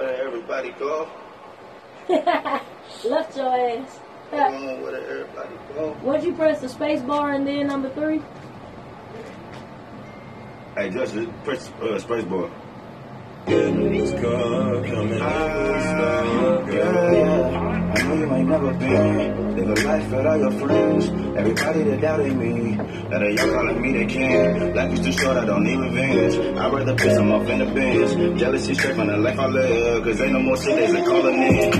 Where everybody go? Left your ass. Come on, where everybody go? What'd you press the space bar and then number three? Hey, just press uh, space bar. It's gone, coming never been. Live a life without your friends. Everybody that doubted me. That are y'all calling me the king. Life is too short, I don't need revenge. I'd rather piss them off in the bench. Jealousy straight from the life I live. Cause ain't no more shit they calling in.